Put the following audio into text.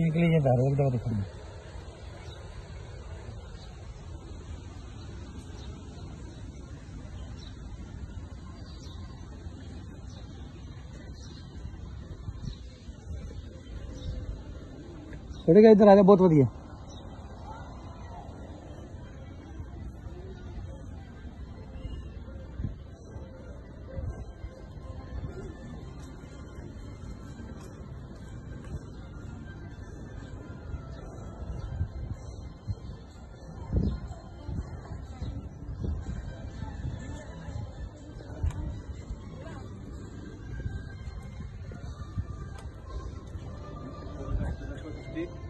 Peak लिए जा रहे एक दफ़ा दिखाना थोड़ी इधर आ गया बहुत बढ़िया। 60